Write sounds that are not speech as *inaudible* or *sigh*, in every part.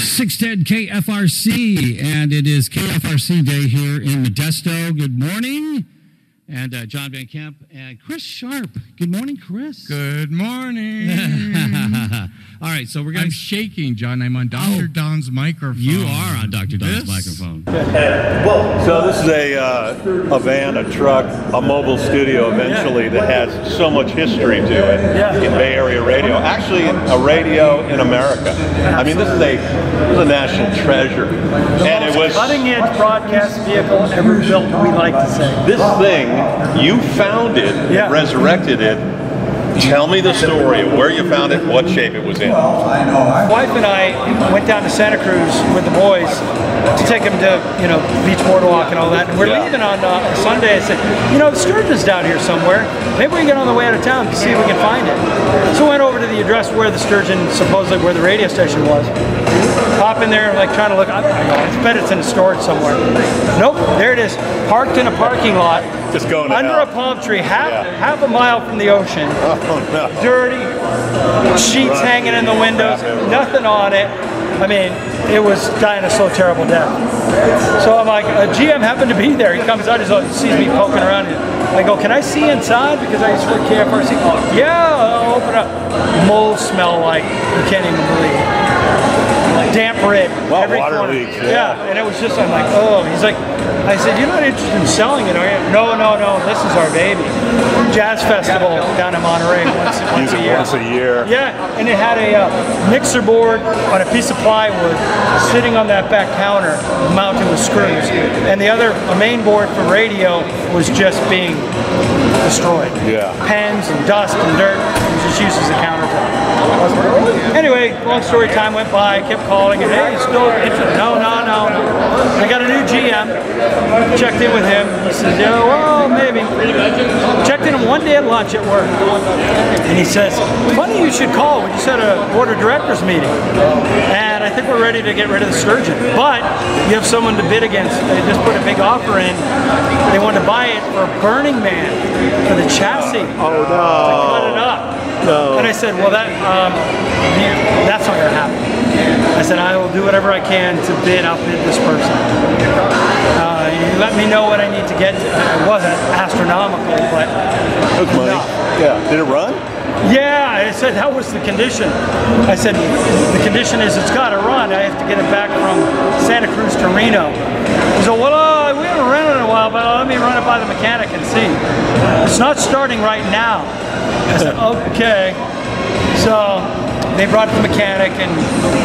610 KFRC, and it is KFRC Day here in Modesto. Good morning. And uh, John Van Camp and Chris Sharp. Good morning, Chris. Good morning. *laughs* All right, so we're going I'm shaking, John. I'm on Dr. Oh. Don's microphone. You are on Dr. Don's This- microphone. Well, so this is a, uh, a van, a truck, a mobile studio eventually that has so much history to it in Bay Area radio. Actually, a radio in America. I mean, this is a this is a national treasure, and it was cutting edge broadcast vehicle ever built, we like to say. this thing. You found it, Yeah. resurrected it. Tell me the story of where you found it, what shape it was in. My wife and I went down to Santa Cruz with the boys to take them to, you know, Beach Boardwalk and all that. And we're Yeah. leaving on uh, Sunday. I said, you know, Sturgeon's down here somewhere. Maybe we can get on the way out of town to see if we can find it. So we went over to the address where the Sturgeon, supposedly where the radio station was. Hop in there, like trying to look. I, I bet it's in a storage somewhere. Nope, there it is, parked in a parking lot. Just going under hell. a palm tree, half Yeah. half a mile from the ocean. Oh no! dirty, sheets Rusty, hanging in the windows, nothing on it. I mean, it was dying a slow, terrible death. So I'm like, a GM happened to be there. He comes out, he sees me poking around. I go, can I see inside? Because I used to work KFRC. Oh, yeah, I'll open up. Mold smell like you can't even believe. Damp red. Well, every water corner. leaks, Yeah. yeah. and it was just, I'm like, oh. He's like, I said, you're not interested in selling it, are you? No, no, no, this is our baby. Jazz Festival down in Monterey once, *laughs* once a it year. once a year. Yeah, and it had a uh, mixer board on a piece of plywood sitting on that back counter, mounted with screws. And the other, a main board for radio, was just being destroyed. Yeah. Pens and dust and dirt, just used as a countertop. Anyway, long story time went by, I kept calling and hey, you still interested? No, no, no. I got a new GM, checked in with him. He says, yeah, well, maybe. Checked in one day at lunch at work. And he says, funny you should call. We just had a board of directors meeting. And I think we're ready to get rid of the Sturgeon. But you have someone to bid against. They just put a big offer in. They want to buy it for Burning Man, for the chassis. Oh, no. To cut it up. No. And I said, well, that um, that's not going to happen. I said, I will do whatever I can to bid, outbid this person. Uh, you let me know what I need to get. It wasn't astronomical, but Took money. Yeah. Did it run? Yeah, I said that was the condition. I said the condition is it's got to run. I have to get it back from Santa Cruz to Reno. He said, well, uh, we haven't ran it in a while, but let me run it by the mechanic and see. It's not starting right now. I said, *laughs* okay. So they brought the mechanic and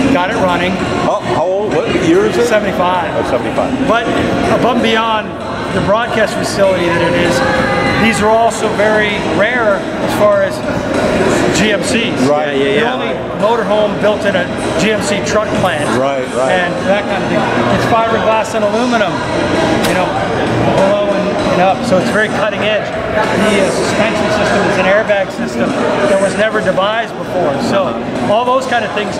got it running. Oh, how old? What year is it? 75. Oh, 75. But above and beyond the broadcast facility that it is, these are also very rare as far as GMCs. Right, yeah, The yeah. only motorhome built in a GMC truck plant. Right, right. And that kind of thing. It's fiberglass and aluminum, you know, below and, and up. So it's very cutting edge. The uh, suspension system is an airbag system that was never devised before. So all those kind of things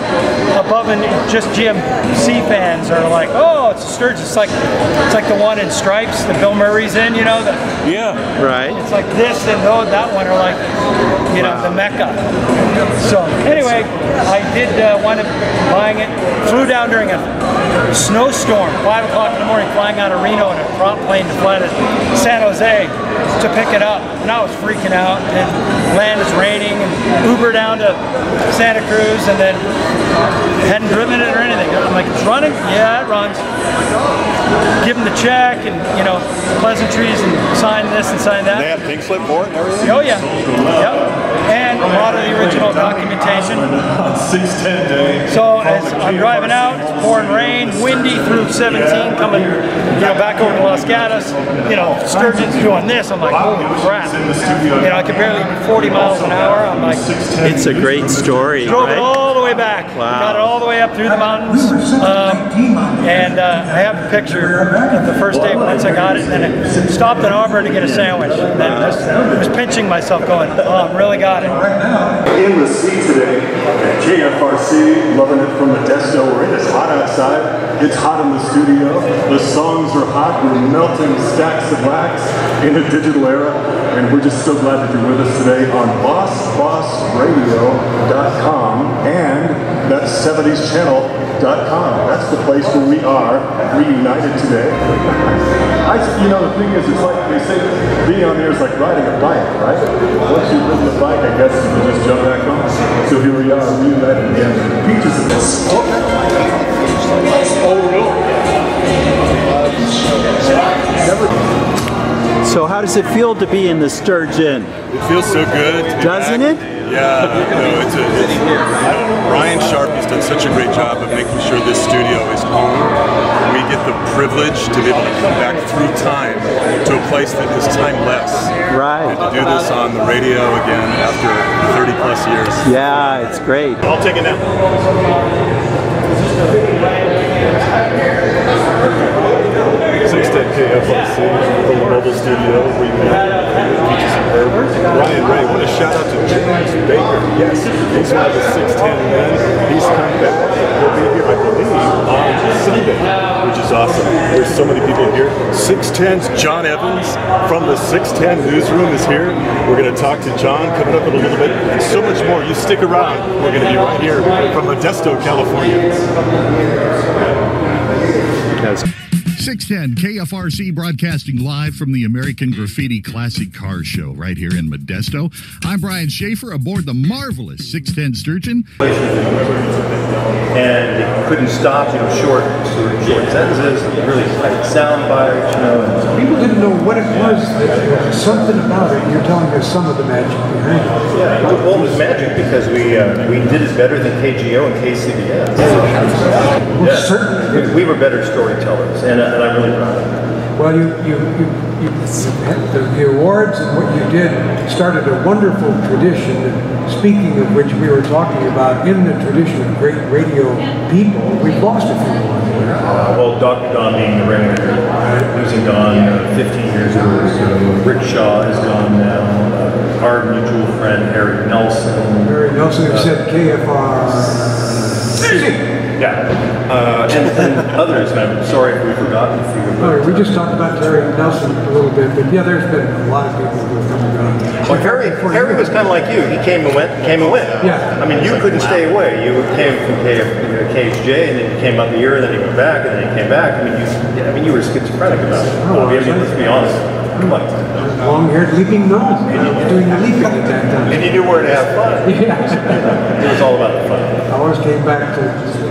above and just GMC fans are like, oh, it's a Sturgis. It's like it's like the one in Stripes that Bill Murray's in, you know. The, Yeah. Right. it's like this and those, that one are like, you know, the mecca. So anyway, I did uh, wind up buying it. Flew down during a snowstorm, five o'clock in the morning, flying out of Reno in a prop plane to fly to San Jose to pick it up. And I was freaking out. And land is raining, and Uber down to Santa Cruz, and then hadn't driven it or anything. I'm like, it's running? Yeah, it runs give them the check and you know pleasantries and sign this and sign that. They have pink slip for it and everything? Oh yeah, yep. Lot of the original documentation. So as I'm driving out, it's pouring rain, windy through 17, coming you know back over to Los Gatos. You know, Sturgeon's doing this. I'm like, holy crap. You know, I could barely do 40 miles an hour. I'm like, It's a great story, right? All the way back. Wow. Got it all the way up through the mountains. Um, and uh, I have a picture of the first day once I got it. And then I stopped in Auburn to get a sandwich. And then just was pinching myself going, oh, I really got it. In the sea today at KFRC, loving it from Modesto. Where it is hot outside. It's hot in the studio. The songs are hot. We're melting stacks of wax in a digital era. And we're just so glad that you're with us today on BossBossRadio.com and that 70s channel radio.com. That's the place where we are reunited today. I, you know, the thing is, it's like they say being on here is like riding a bike, right? Once you've ridden the bike, I guess you can just jump back on. So here we are, reunited again. Peaches and this. Oh, So how does it feel to be in the Sturgeon? It feels so good. to be Doesn't back. it? Yeah, no, it's a, it's, Ryan Sharp has done such a great job of making sure this studio is home. We get the privilege to be able to come back through time to a place that is timeless. Right. And to do this on the radio again after 30 plus years. Yeah, it's great. I'll take it now. 610 KFRC from the mobile studio. We Peaches and Herb. Ryan Ray, what a shout out to James Baker. Yes, he's one of the 610 men. He's coming back. He'll be here, I believe, on Sunday, which is awesome. There's so many people here. 610's John Evans from the 610 newsroom is here. We're going to talk to John coming up in a little bit and so much more. You stick around. We're going to be right here from Modesto, California. 610 KFRC broadcasting live from the American Graffiti Classic Car Show right here in Modesto. I'm Brian Schaefer aboard the marvelous 610 Sturgeon. and it couldn't stop, you know, short, sort of short sentences, really tight sound bites, you know. People didn't know what it was. There something about it. You're telling us some of the magic behind it. yeah, well, it was magic because we uh, we did it better than KGO and KCBS. Well, certainly. We, we were better storytellers, and, uh, and I'm really proud of. Well, you, you, you, you the, the awards and what you did started a wonderful tradition. And speaking of which, we were talking about in the tradition of great radio people, we've lost a few. Uh, well, Dr. Don being the ringleader, losing Don uh, 15 years ago. So Rick Shaw is gone now. Uh, our mutual friend Harry Nelson. Mary Nelson who said KFR. Yeah, uh, and, and others. And I'm sorry if we've forgotten a few. We just talked about Terry Nelson a little bit, but yeah, there's been a lot of people who have come and gone. Well, Harry, Harry was kind of like you. He came and went, came and went. Yeah. I mean, you couldn't stay away. You came from K, KHJ, and then you came up a year, and then you went back, and then you came back. I mean, you, yeah, I mean, you were schizophrenic about it. Oh, I mean, let's be honest. Come on. Long-haired leaping gnome. You know, doing the leaping at that time. And you knew where to have fun. *laughs* Yeah. It was all about the fun. I always came back to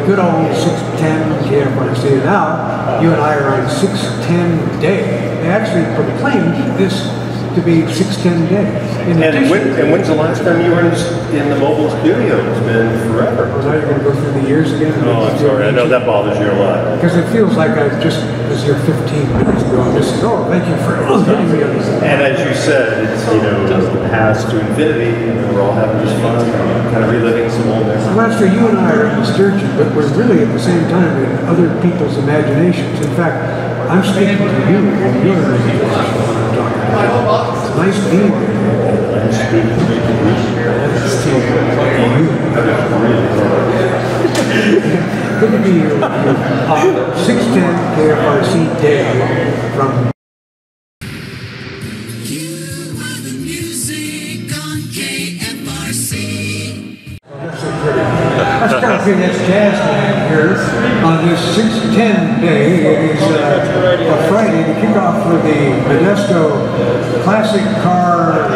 good old 610 KFRC. Now, you and I are on 610 day. They actually proclaimed this to be 610 day. In And, when, and when's the last time you were in, in the mobile studio? It's been forever. Oh, now you're going to go through the years again? Oh, I'm sorry. I know that bothers you a lot. Because it feels like I just was here 15 minutes ago. I just said, oh, thank you for hitting me on this. And as you said, it's, you know, the past to infinity, and we're all having just fun, kind of reliving some old memories. Lester, you and I are in the sturgeon, but we're really at the same time in other people's imaginations. In fact, I'm speaking to you in your imagination when I'm talking about nice being Good to be uh, uh, here you on 610 KFRC Day from With that's Jazz Man here on this 610 day. It is uh, a Friday to kick off with the Modesto Classic Car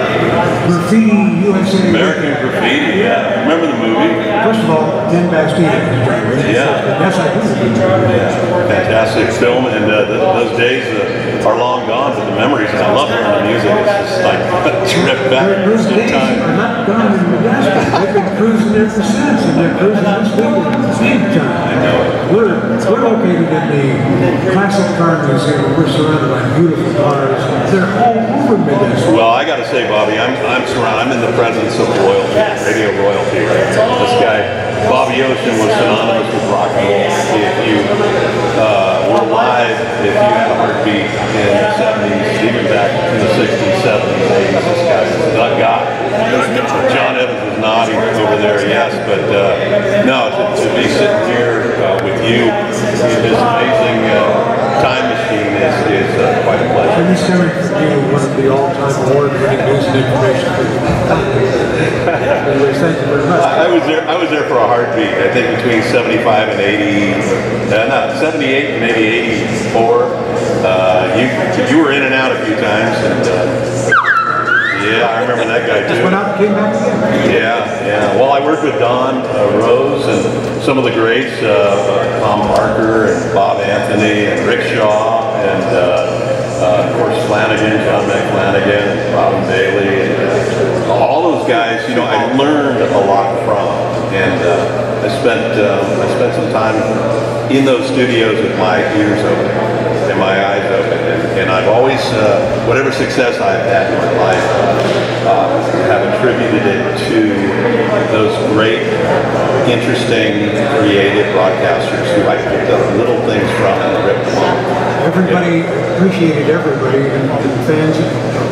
Graffiti USA. American Graffiti, yeah. Remember the movie? First of all, Ken Bastille. Yeah. Yes, I do. Fantastic film, and uh, th- those days uh, are long gone, but the memories, and I love hearing the music. It's just like a trip back Those days time. are not gone in Modesto. They've been cruising there for since, and they're cruising We're, we're located in the Classic Car Museum. We're surrounded by beautiful cars. They're all over. Well, I got to say, Bobby, I'm I'm surrounded. I'm in the presence of royalty, radio royalty. This guy, Bobby Ocean, was synonymous with rock and roll. If you uh, were alive, if you had a heartbeat in the 70s, even back in the 60s, 70s, 80s, this guy was the guy. John Evans nodding over there, yes, but uh, no, to, to be sitting here uh, with you in this amazing uh, time machine is, is uh, quite a pleasure. He's coming from being one of the all-time award-winning news and information thank you very much. I was there. I was there for a heartbeat. I think between 75 and 80, uh, no, 78 and maybe 84. Uh, you you were in and out a few times, and uh, yeah, I remember that guy Just went too. out came back again. Yeah, yeah. Well, I worked with Don uh, Rose and some of the greats, uh, uh, Tom Parker and Bob Anthony and Rick Shaw and uh, uh, of course Flanagan, John Mack Flanagan, Robin Bailey, and uh, all those guys. You know, I learned a lot from, and uh, I spent uh, I spent some time in those studios with my ears open and my eyes open, and, I've always uh, whatever success I've had in my life. Uh, have attributed it to those great, interesting, creative broadcasters who I picked up little things from and ripped them off. Everybody appreciated everybody, and and fans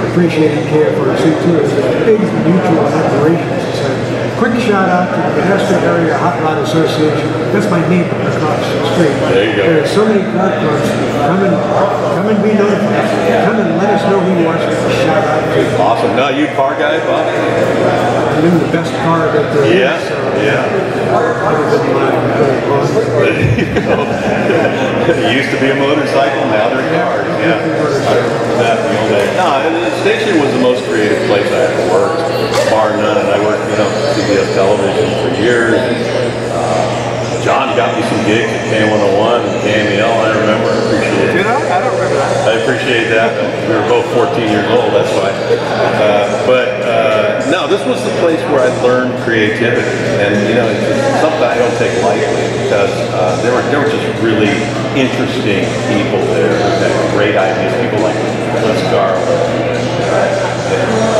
appreciated KFRC too. It's a big mutual admiration society. Quick shout out to the Modesto Area Hot Rod Association. That's my neighbor across the street. There you go. There are so many car clubs. Come and come and be notified. Come and let us know who you to shout out to. Awesome. No, you car guy, Bob? I'm the best car that there is. Yeah, so yeah. I wouldn't mind going on. it used to be a motorcycle, now they're cars. Yeah, I that the old days. No, the station was the most creative place I ever worked, bar none. And I worked, you know, CBS television for years. Uh, John got me some gigs at K101 and KMEL. I remember. I appreciate it. Did I? I don't remember that. I appreciate that. We were both 14 years old, that's why. Uh, but uh, no, this was the place where I learned creativity, and you know, it's something I don't take lightly because uh, there were there were just really interesting people there who had great ideas. People like Les Garland, guys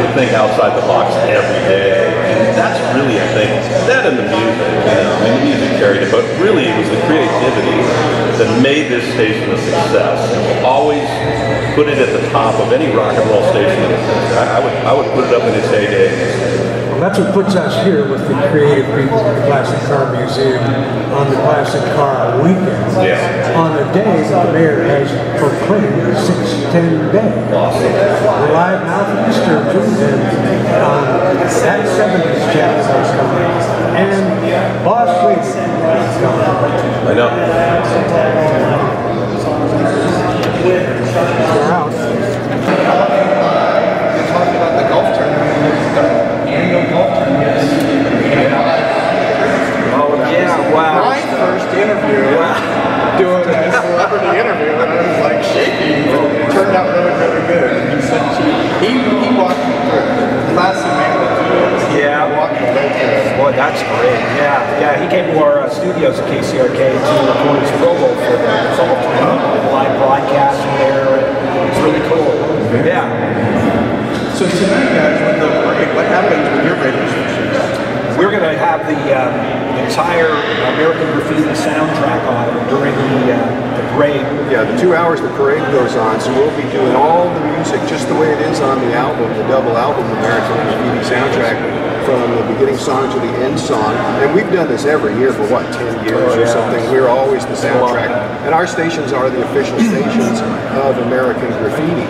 would think outside the box every day, and that's really I think that and the music. You know, I mean, the music carried it, but really it was the creativity that made this station a success. And will always put it at the top of any rock and roll station. I, I would I would put it up in its heyday. That's what puts us here with the creative people at the Classic Car Museum on the Classic Car weekend. Yeah. On a day that the mayor has proclaimed 610 Day. We're live now from the Sturgeon and um, that 70s chapter is coming. And Boss is coming. I know. They're out. talking about the golf tournament, the annual golf tournament. Oh, yeah, wow. My first interview, doing a celebrity interview, and I was like shaking, it turned out really, really good. And he said, he, he walked me through classic magnet. Yeah. Walked me through. Boy, that's great. Yeah, yeah. He came to our uh, studios at KCRK to record his promo for the golf live broadcast from there. It's really cool. Yeah. So tonight, guys, with the break, what happens with your radio station? We're going to have the um, entire American Graffiti soundtrack on during the, uh, the parade. Yeah, the two hours the parade goes on, so we'll be doing all the music just the way it is on the album, the double album, American Graffiti soundtrack, from the beginning song to the end song. And we've done this every year for what, 10 years Oh, or something. We're always the soundtrack. And our stations are the official stations of American Graffiti.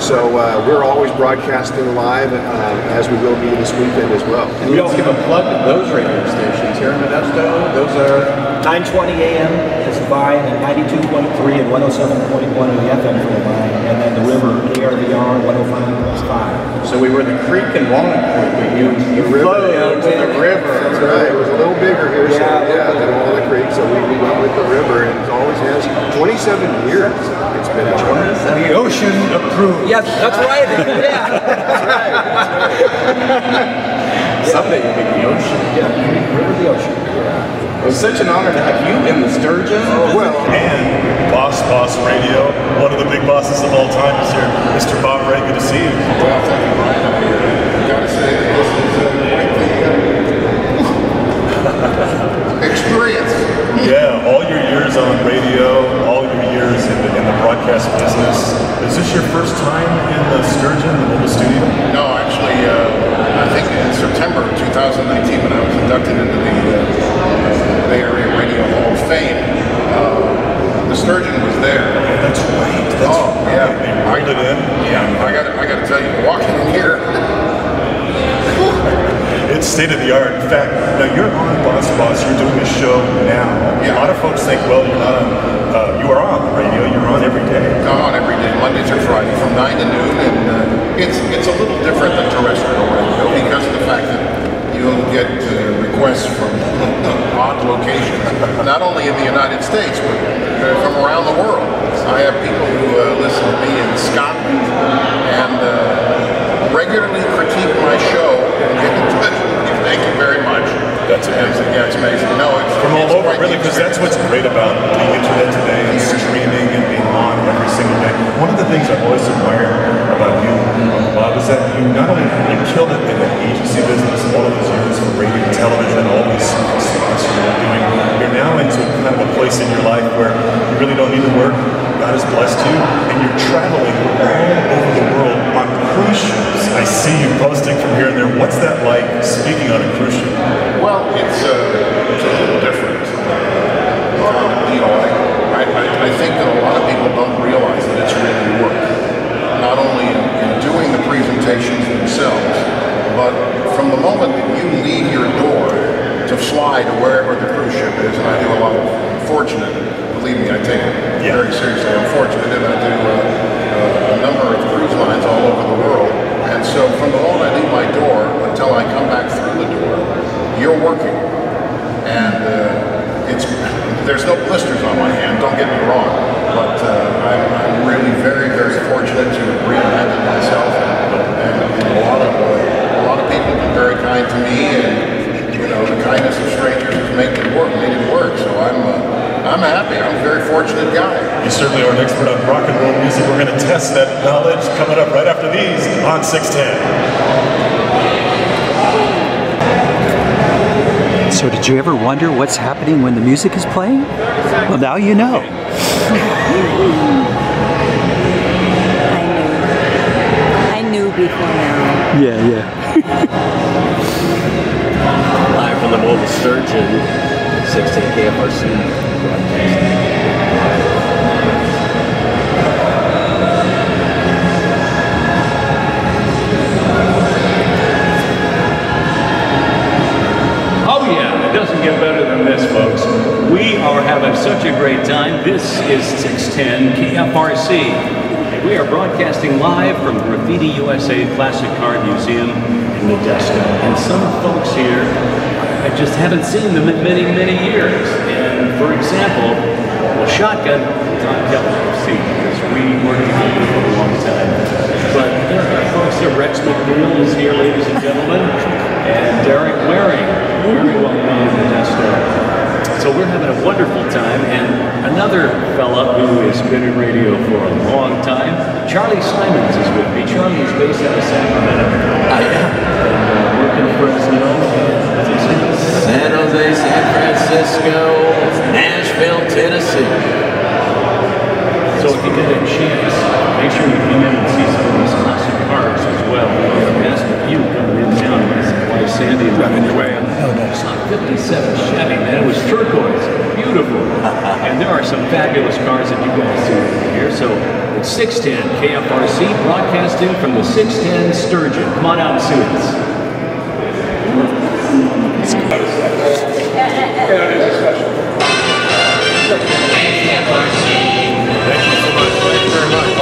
So uh, we're always broadcasting live uh, as we will be this weekend as well. And let's give a plug to those radio stations here in Modesto. Those are 920 AM is Vine, and 92.3 and 107.1 on the FM for the Vine, and then the river, KRVR 105.5. So we were the creek and Walnut Creek, but you, you flowed to the river. That's right. It was a little bigger here, so Yeah, a little yeah, than Walnut Creek. So we, we went with the river, and it always has 27 years. It's been a journey. The ocean approved. Yes, that's right. *laughs* yeah. Someday you'll be the ocean. Yeah, river the ocean. It was such an honor to have you in the Sturgeon. Oh, well, And Boss Boss Radio, one of the big bosses of all time is here. Mr. Bob Ray, good to see you. Well, thank you, Brian. I gotta say, this is uh, a quite the uh, experience. Yeah, all your years on radio, all your years in the, in the broadcast business. Is this your first time in the Sturgeon, the mobile studio? No, actually, uh, I think in September of 2019, when I was inducted into the uh, Bay Area Radio Hall of Fame, uh, the Sturgeon was there. Yeah, they rolled it in. Yeah, I got I got to tell you, walking in here, It's state of the art. In fact, now you're on Boss Boss. You're doing a show now. A lot of folks think, well, you're not on. Uh, you are on the radio. You're on every day. I'm on every day, Monday through Friday, from nine to noon, and uh, it's it's a little different than terrestrial radio because of the fact that you'll get uh, requests from odd locations, not only in the United States but from around the world. I have people who uh, listen to me in Scotland and uh, regularly critique my show and get in touch with me. Thank you very much. That's amazing. Yeah, it's amazing. No, it's From all over, really, because that's what's great about the internet today and streaming and being on every single day. One of the things I've always admired about you, Bob, is that you not only you killed it in the agency business, all of those years for radio television, all these spots you were doing, you're now into kind of a place in your life where you really don't need to work. God has blessed you, and you're traveling all over the world on cruise ships. I see you posting from here and there. What's that like speaking on a cruise ship? Well, it's, uh, it's a little different. Uh, you know, I, I, I think that a lot of people don't realize that it's really work. Not only in, in doing the presentations themselves, but from the moment that you leave your door to fly to wherever the cruise ship is, and I do a lot of fortunate, believe me, I take it very seriously. I'm fortunate and I do uh, uh, a number of cruise lines all over the world. And so from the moment I leave my door until I come back through the door, you're working. And uh, it's there's no blisters on my hand, don't get me wrong. But uh, I'm, I'm really very, very fortunate to have reinvented myself. And, and, and a, lot of, uh, a lot of people have been very kind to me. And, you know, the kindness of strangers has made it work, made it work. So I'm, uh, I'm happy. I'm a very fortunate guy. You certainly are an expert on rock and roll music. We're going to test that knowledge coming up right after these on 610. So, did you ever wonder what's happening when the music is playing? Well, now you know. *laughs* I knew I knew before now. Yeah, yeah. *laughs* Live from the Mobile Sturgeon, 16 KFRC. It doesn't get better than this, folks. We are having such a great time. This is 610 KFRC. We are broadcasting live from Graffiti USA Classic Car Museum in Modesto. And some folks here I just haven't seen them in many, many years. And for example, well, Shotgun, Tom Kelly, I've seen because we worked together for a long time. But there are folks there. Rex McNeil is here, ladies and gentlemen, and Derek Waring, very well known in Modesto. So we're having a wonderful time, and another fella who has been in radio for a long time, Charlie Simons is with me. Charlie is based out of Sacramento. I am. And uh, working in Fresno. San Jose, San Francisco, Nashville, Tennessee. So if you get a chance, make sure you come in and see some of these classic cars as well. We have a few coming in town. Sandy is on your way. It's not 57 Chevy, man. It was turquoise. Beautiful. *laughs* and there are some fabulous cars that you guys see here. So it's 610 KFRC broadcasting from the 610 Sturgeon. Come on out and see us.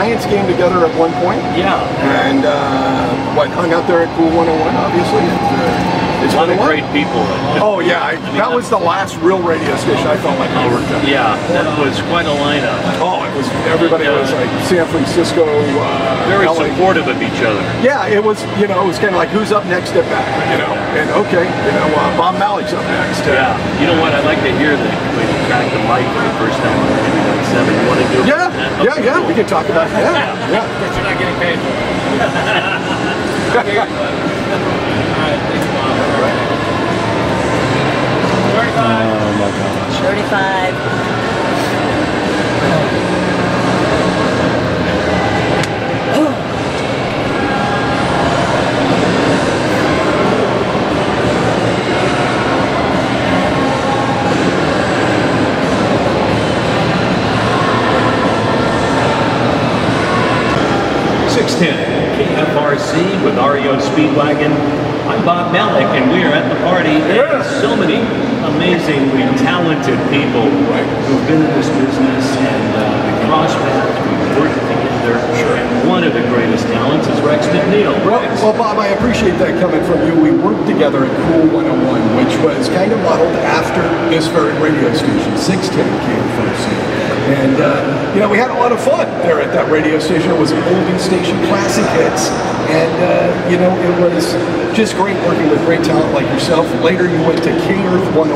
Lions came together at one point. Yeah. And uh, what hung out there at Cool 101, obviously. And, uh, it's one of the great people. Oh yeah, I, that was the last real radio station I felt like I worked at. Yeah, that was quite a lineup. Oh, it was. Everybody was like San Francisco. Uh, Very LA. supportive of each other. Yeah, it was. You know, it was kind of like who's up next at bat. You know, and okay, you know, uh, Bob Malik's up next. Yeah. You know what? I'd like to hear that when you crack the mic for the first time on maybe like seven. You want to do it? Yeah, yeah, yeah. We can talk about that. Yeah, yeah. But you're not getting paid. *laughs* Oh my gosh. 35. KFRC with REO Speedwagon. I'm Bob Malik, and we are at the party. And so many amazingly talented people who've been in this business and uh, we cross paths, we've worked together. And one of the greatest talents is Rex McNeil. Well, well, Bob, I appreciate that coming from you. We worked together at Cool 101, which was kind of modeled after this very radio station, 610 KFRC. And, uh, you know, we had a lot of fun there at that radio station. It was an oldie station, classic hits. And, uh, you know, it was just great working with great talent like yourself. Later, you went to K-Earth 101.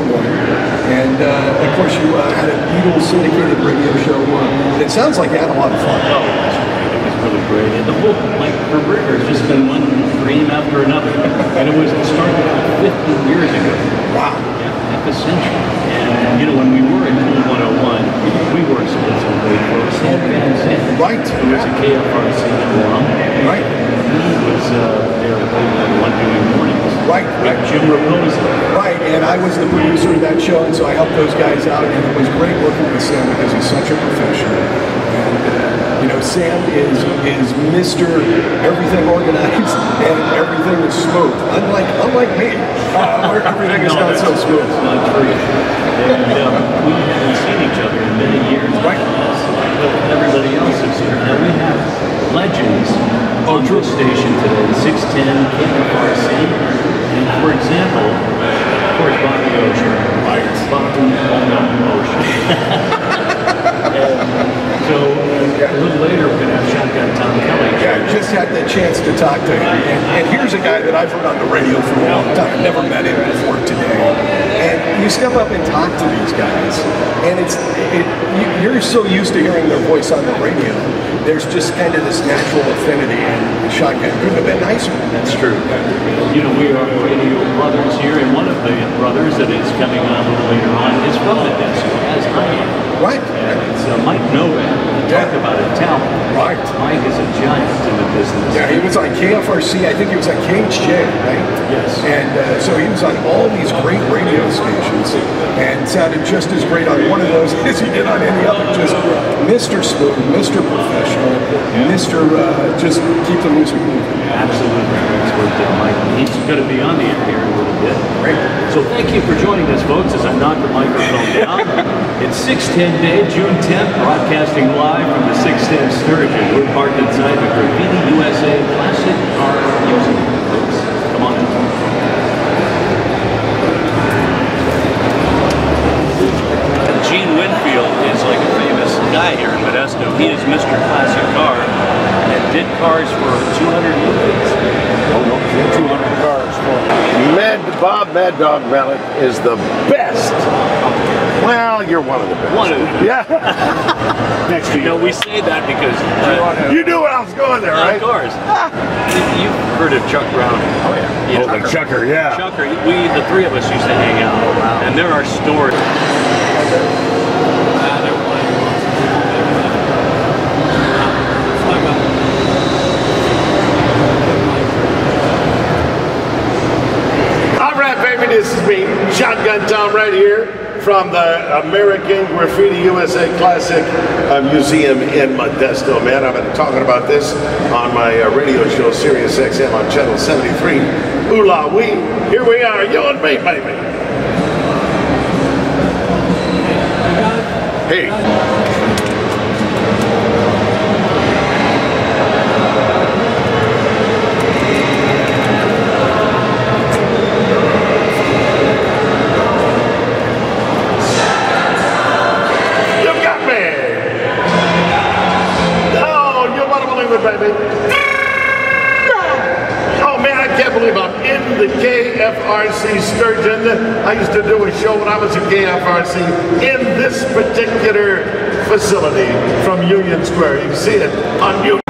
And, uh, of course, you uh, had a Beatles syndicated radio show. Uh, it sounds like you had a lot of fun. Oh, it was really great. And the whole, like, career has just been one dream after another. And it was, it started out 50 years ago. Wow. Yeah, half a century. And, you know, when we were in Cool 101, we were with some great folks. Sam Van Zandt, right. who was a KFRC alum. Right. He was uh, there at Cool 101 doing mornings. Right, right. Jim Raposa. Right, and I was the producer of that show, and so I helped those guys out, and it was great working with Sam because he's such a professional. Uh, you know, Sam is is Mr. Everything organized *laughs* and everything is smooth. Unlike unlike me, uh, *laughs* where everything is No, not so smooth. not true. And um, we haven't seen each other in many years. Right. But everybody else is here. And we have legends on this station today, 610 KFRC. And for example, of course, Bobby Ocean. Right. Bobby Ocean. *laughs* and so uh, a little later, we're going to have Shotgun Tom Kelly. Yeah, I just had the chance to talk to him. And, and here's a guy that I've heard on the radio for a long time. Never met him before today. And you step up and talk to these guys, and it's it, you, you're so used to hearing their voice on the radio. There's just kind of this natural affinity, and Shotgun couldn't have been nicer. That's true. You know, we are radio brothers here, and one of the brothers that is coming on a little later on is from Modesto, as I am. Right. And it's uh, Mike Novak. Talk about talent. Right. Mike is a giant in the business. Yeah, he was on KFRC. I think he was on KHJ, right? Yes. And uh, so he was on all these great radio stations and sounded just as great on one of those *laughs* as he did on any other. Just Mr. Smooth, Mr. Professional, Mr. Uh, just keep the music moving. Absolutely. That's what Mike, he's going to be on the air here in a little bit. Great. So thank you for joining us, folks, as I knock the microphone down. It's 610 day, June 10th, broadcasting live from the 610 Sturgeon. We're parked inside the Graffiti USA Classic Car Museum. Folks, come on in. Gene Winfield is like a famous guy here in Modesto. He is Mr. Classic Car and did cars for 200 movies. 200 cars for Mad Bob Mad Dog Mallet is the best. Well, you're one of the best. One of them. Yeah. *laughs* Next to you. No, we say that because uh, You knew where I was going there, right? Of course. You- You've heard of Chuck Brown. Oh yeah. Oh, the Chucker, yeah. Chucker. We, the three of us, used to hang out, oh, wow. and there are stories. All right, baby, this is me, Shotgun Tom, right here from the American Graffiti USA Classic uh, Museum in Modesto. Man, I've been talking about this on my uh, radio show, Sirius XM on Channel 73. Ooh la wee, here we are, you and me, baby. Hey. Baby? Oh man, I can't believe I'm in the KFRC Sturgeon. I used to do a show when I was in KFRC in this particular facility from Union Square. You can see it on Union.